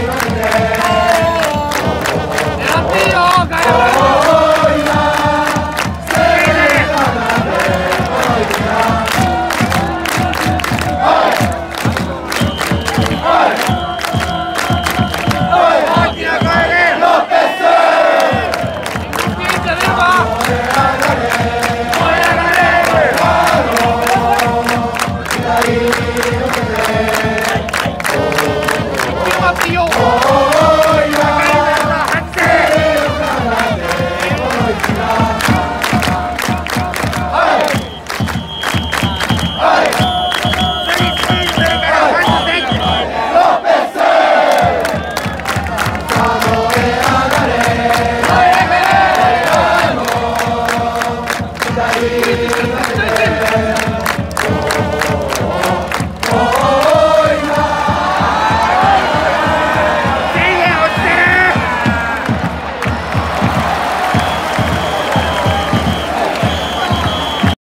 Amen.